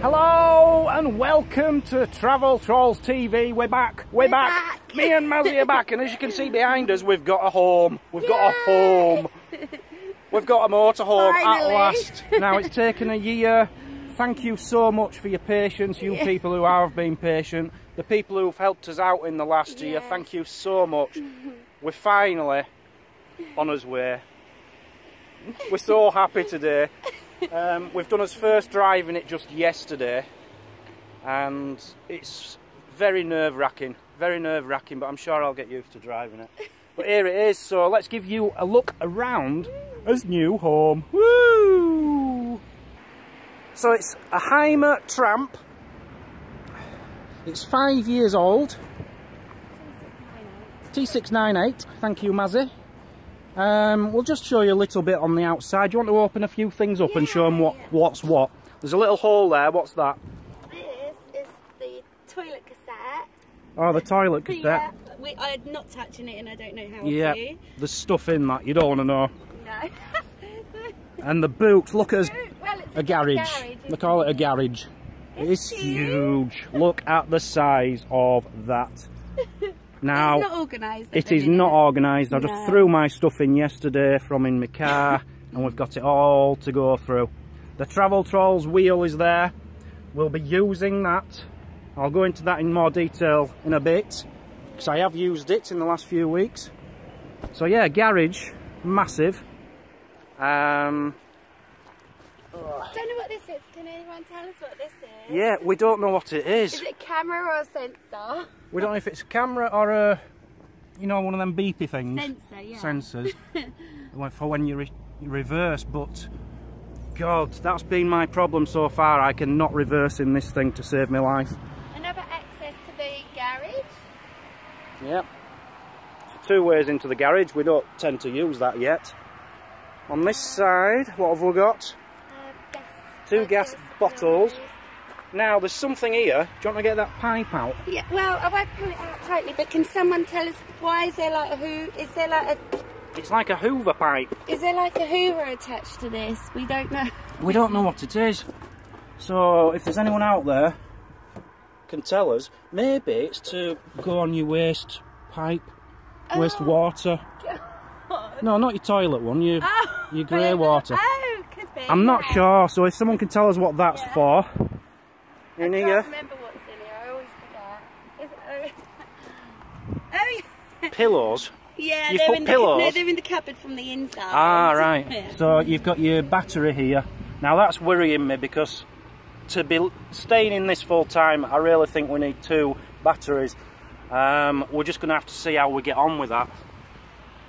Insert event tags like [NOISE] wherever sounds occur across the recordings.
Hello and welcome to Travel Trolls TV. We're back. We're, We're back. back. Me and Mazzy are back, and as you can see behind us, we've got a home. We've got a home. [LAUGHS] We've got a motorhome at last. Now it's taken a year. Thank you so much for your patience, you Yeah. people who have been patient. The people who've helped us out in the last year, thank you so much. We're finally on our way. We're so happy today. Um, we've done us first drive in it just yesterday, and it's very nerve wracking. Very nerve wracking, but I'm sure I'll get used to driving it. But here it is, so let's give you a look around as new home. Woo! So it's a Hymer Tramp. It's five years old. T698, thank you Mazzy. Um, we'll just show you a little bit on the outside. Do you want to open a few things up and show them what, Yeah. what's what? There's a little hole there, what's that? This is the toilet cassette. Oh, the toilet cassette. Yeah, we, I'm not touching it and I don't know how Yeah, to. there's stuff in that you don't want to know. No. [LAUGHS] And the boot, look at us, well, it's a garage. garage They call it a garage. It's It's huge. Look at the size of that. [LAUGHS] Now, it's not organised. It is not organised. I just threw my stuff in yesterday from in my car [LAUGHS] and we've got it all to go through. The Travel Trolls wheel is there. We'll be using that. I'll go into that in more detail in a bit because I have used it in the last few weeks. So yeah, garage, massive. Um, Don't know what this is. Can anyone tell us what this is? yeah, we don't know what it is. Is it a camera or a sensor? We don't know if it's a camera or a, you know, one of them beepy things. Sensor, yeah. sensors [LAUGHS] for when you, re you reverse but god that's been my problem so far I cannot reverse in this thing to save my life Another access to the garage. yep two ways into the garage we don't tend to use that yet on this side what have we got gas Two gas bottles, now there's something here do you want to get that pipe out Yeah, well, I won't pull it out tightly, but can someone tell us why is there like a who? Is there like a it's like a hoover pipe is there like a Hoover attached to this? We don't know. [LAUGHS] we don't know what it is so if there's anyone out there can tell us maybe it's to go on your waste pipe waste Oh. water [LAUGHS] no not your toilet one your, Oh, your grey water Oh. I'm not sure so if someone can tell us what that's Yeah. for I in can't here remember what's in here. I always forget. Is it, oh, [LAUGHS] oh yeah. pillows Yeah, You've they're put in pillows? The, no, they're in the cupboard from the inside. ah right Yeah. so you've got your battery here now that's worrying me because to be staying in this full time i really think we need two batteries um, we're just going to have to see how we get on with that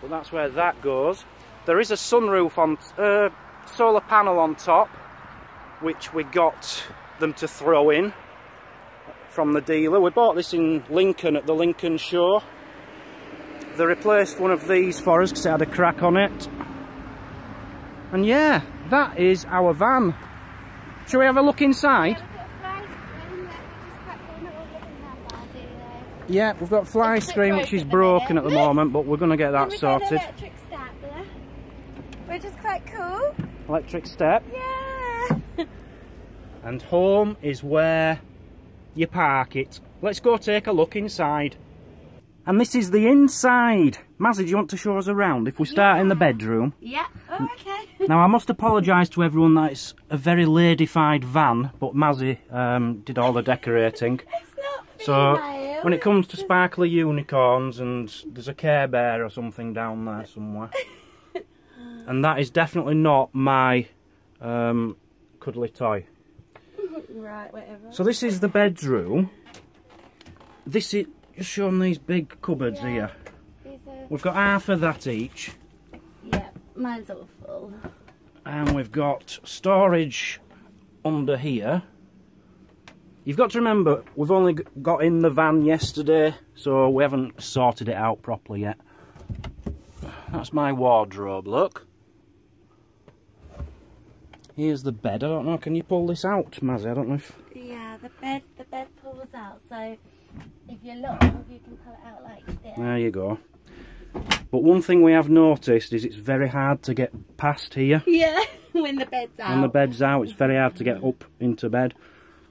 but that's where that goes there is a sunroof on uh, solar panel on top which we got them to throw in from the dealer. We bought this in lincoln at the lincoln show they replaced one of these for us because it had a crack on it. And yeah that is our van. Shall we have a look inside? Yeah we've got fly screen which is broken at the moment but we're going to get that We've got an sorted. which is quite cool. Electric step Yeah. and home is where you park it. Let's go take a look inside. And this is the inside. Mazzy, do you want to show us around if we start in the bedroom? Yeah. Oh, okay. [LAUGHS] Now I must apologise to everyone that it's a very ladyfied van, but Mazzy um, did all the decorating. It's not So female, when it comes to sparkly unicorns and there's a Care Bear or something down there somewhere. [LAUGHS] and that is definitely not my um, cuddly toy. [LAUGHS] Right, whatever. So this is the bedroom. This is just showing these big cupboards Yeah. here. Are- We've got half of that each, Yeah, mine's all full. and we've got storage under here. You've got to remember, we've only got in the van yesterday, so we haven't sorted it out properly yet. That's my wardrobe, look. Here's the bed. I don't know, can you pull this out, Mazzy? I don't know if... Yeah, the bed the bed pulls out, so if you look, you can pull it out like this. There you go. But one thing we have noticed is it's very hard to get past here. [LAUGHS] Yeah, when the bed's out. When the bed's out, it's very hard to get up into bed.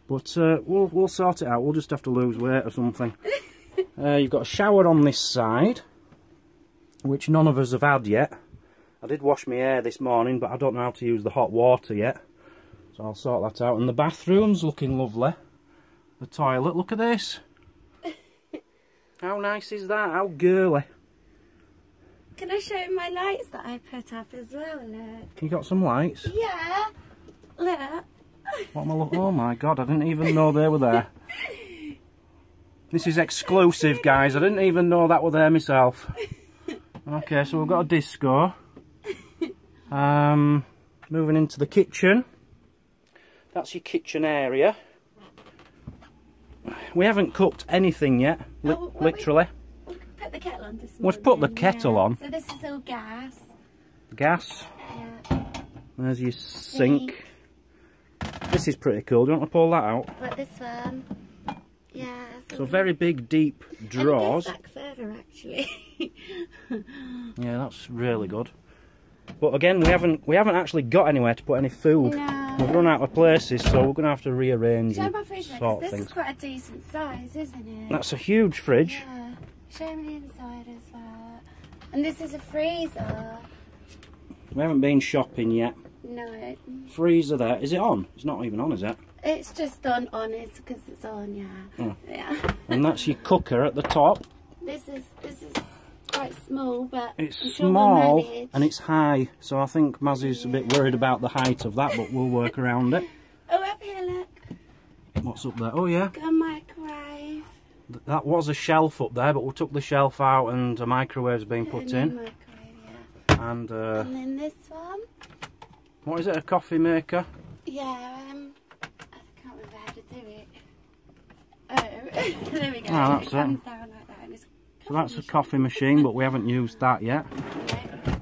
But uh, we'll we'll sort it out. We'll just have to lose weight or something. [LAUGHS] uh, you've got a shower on this side, which none of us have had yet. I did wash my hair this morning, but I don't know how to use the hot water yet. So I'll sort that out. And the bathroom's looking lovely. The toilet, look at this. [LAUGHS] How nice is that? How girly. Can I show you my lights that I put up as well? Look. You got some lights? Yeah. Look. What am I look? Oh my god, I didn't even know they were there. [LAUGHS] This is exclusive, guys. I didn't even know that were there myself. Okay, so we've got a disco. Um, moving into the kitchen. That's your kitchen area. We haven't cooked anything yet, li Oh, well, literally. We put the kettle on We've put the kettle yeah. on. So this is all gas. Gas. Uh, There's your sink. This is pretty cool. Do you want to pull that out? but this one. Yeah. So very big, deep drawers. And it goes back further actually. [LAUGHS] Yeah, that's really good. But again, we haven't we haven't actually got anywhere to put any food. No. We've run out of places, so we're going to have to rearrange Show and my fridge sort this things. is quite a decent size, isn't it? That's a huge fridge. Yeah. Show me the inside as well. And this is a freezer. We haven't been shopping yet. No, Freezer there. Is it on? It's not even on, is it? it's just on on it because it's on. Yeah. Oh. Yeah. And that's your cooker at the top. This is this is quite small, but It's small and it's high, so I think Mazzy's a bit worried about the height of that, but we'll work around it. [LAUGHS] Oh, up here, look. What's up there? Oh yeah, Got a microwave. th- that was a shelf up there, but we took the shelf out and a microwave's been put in. Microwave, yeah. And uh, And then this one. what is it? A coffee maker? Yeah. Um, I can't remember how to do it. Oh, [LAUGHS] there we go. Ah, that's [LAUGHS] it it. comes down like that. And it's So that's a coffee machine, but we haven't used that yet.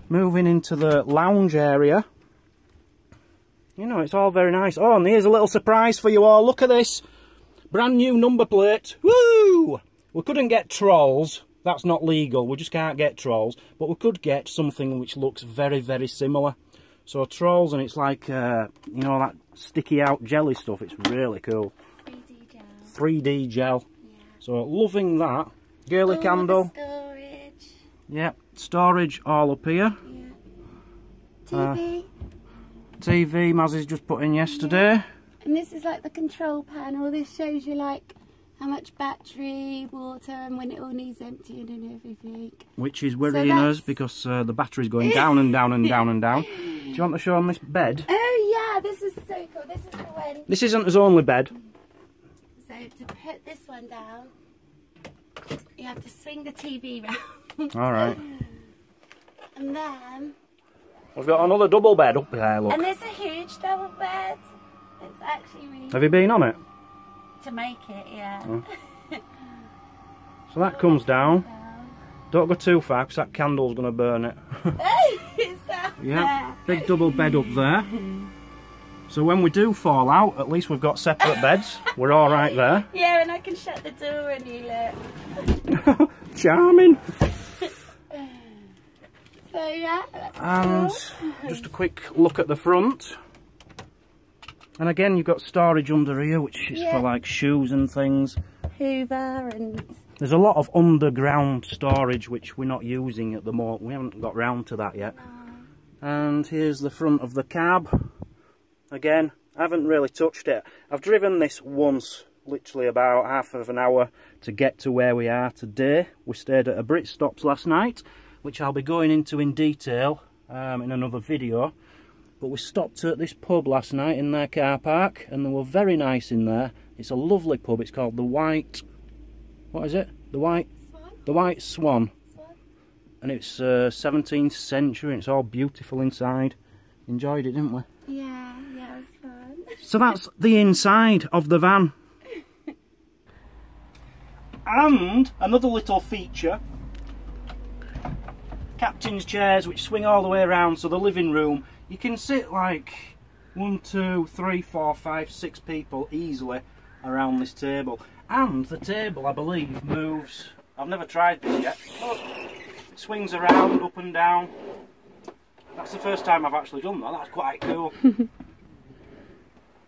Moving into the lounge area. You know, it's all very nice. Oh, and here's a little surprise for you all. Look at this. Brand new number plate. Woo! We couldn't get trolls. That's not legal. We just can't get trolls. But we could get something which looks very, very similar. So trolls, and it's like, uh, you know, that sticky out jelly stuff. It's really cool. 3D gel. 3D gel. Yeah. So loving that. Girly Oh, candle. Storage. Yep. Storage all up here. Yeah. Uh, TV. TV Mazzy's just put in yesterday. And this is like the control panel. This shows you like how much battery, water, and when it all needs emptying and everything. which is worrying us because uh, the battery's going down and down and down and down. [LAUGHS] Do you want to show them this bed? Oh yeah, this is so cool. This is for when. This isn't his only bed. So to put this one down, you have to swing the TV round. All right. [LAUGHS] And then, We've got another double bed up there, look. and there's a huge double bed. It's actually really Have you been on it? to make it, yeah. Oh. [LAUGHS] So that comes down. Don't go too far because that candle's going to burn it. [LAUGHS] is that yeah, big double bed up there. So when we do fall out, at least we've got separate beds. We're all right there. [LAUGHS] Yeah, and I can shut the door when you look. [LAUGHS] Charming. So yeah, And cool. just a quick look at the front. And again, you've got storage under here, which is Yeah. for like shoes and things. Hoover and There's a lot of underground storage which we're not using at the moment. We haven't got round to that yet. And here's the front of the cab. Again, I haven't really touched it. I've driven this once, literally about half of an hour to get to where we are today. We stayed at a Brit Stops last night, which I'll be going into in detail um, in another video. But we stopped at this pub last night in their car park, and they were very nice in there. It's a lovely pub. It's called the White. What is it? The White. Swan, The White Swan, Swan. and it's uh, 17th century. And it's all beautiful inside. Enjoyed it, didn't we? Yeah, yeah, it was fun. So that's the inside of the van. And another little feature. Captain's chairs which swing all the way around so the living room you can sit like one, two, three, four, five, six people easily around this table. And the table I believe moves I've never tried this yet. It swings around, up and down. That's the first time I've actually done that. That's quite cool. [LAUGHS]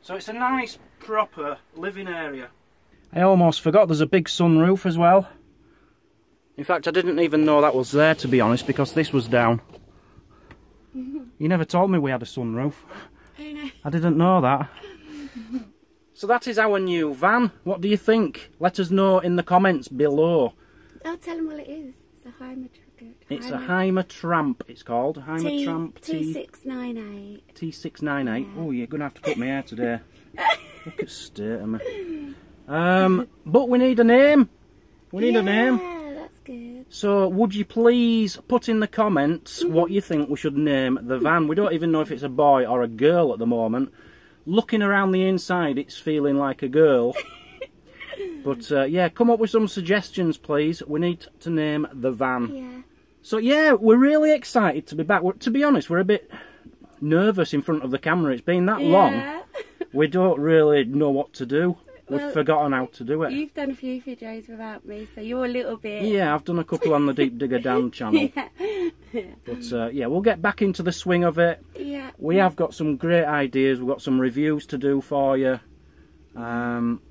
so it's a nice, proper living area. I almost forgot there's a big sunroof as well. In fact, I didn't even know that was there, to be honest, because this was down. [LAUGHS] you never told me we had a sunroof. I know. I didn't know that. [LAUGHS] so that is our new van. What do you think? Let us know in the comments below. I'll tell them what it is. It's a Hymer It's a Hymer Tramp, it's called. Hymer T Tramp T T698. T698. Oh, you're going to have to cut my hair today. [LAUGHS] Look at state of me. Um, but we need a name. We need yeah, a name. that's good. So, would you please put in the comments what you think we should name the van? We don't even know if it's a boy or a girl at the moment. Looking around the inside, it's feeling like a girl. [LAUGHS] but uh, yeah, come up with some suggestions, please. We need to name the van. Yeah. So yeah, we're really excited to be back. We're, to be honest, we're a bit nervous in front of the camera. It's been that long. Yeah. [LAUGHS] We don't really know what to do. We've Well, forgotten how to do it. You've done a few videos without me, so you're a little bit. Yeah, I've done a couple on the Deep [LAUGHS] Digger Dan channel. Yeah. [LAUGHS] But uh, yeah, we'll get back into the swing of it. yeah. We have got some great ideas. We've got some reviews to do for you. Um,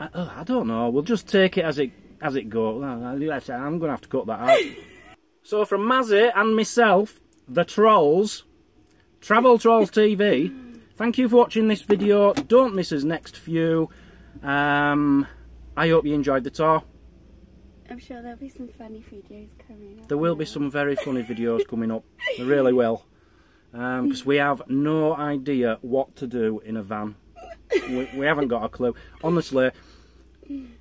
I, oh, I don't know. We'll just take it as it as it goes. I'm going to have to cut that out. [LAUGHS] so from Mazzy and myself, the Trolls, Travel Trolls TV. Thank you for watching this video. Don't miss us next few. Um, I hope you enjoyed the tour. I'm sure there'll be some funny videos coming up. There will be some very funny videos [LAUGHS] coming up. There really will. Because we have no idea what to do in a van. We, we haven't got a clue. Honestly,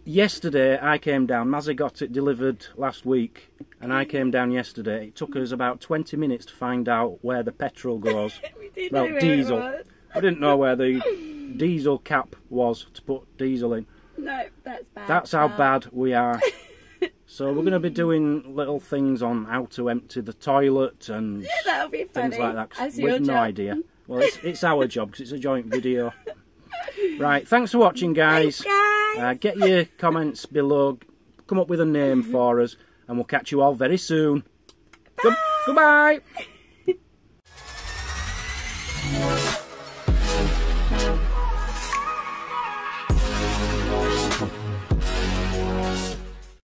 yesterday I came down. Mazzy got it delivered last week. And I came down yesterday. It took us about 20 minutes to find out where the petrol goes. [LAUGHS] we Well, diesel. I didn't know where the [LAUGHS] diesel cap was to put diesel in. No, that's bad. That's how bad we are. [LAUGHS] So we're going to be doing little things on how to empty the toilet and be funny. things like that. That's we've no job. idea. Well, it's, it's our job because it's a joint video. Right, thanks for watching, guys. Thanks, guys. Uh, get your [LAUGHS] comments below. Come up with a name for us, and we'll catch you all very soon. Good- goodbye.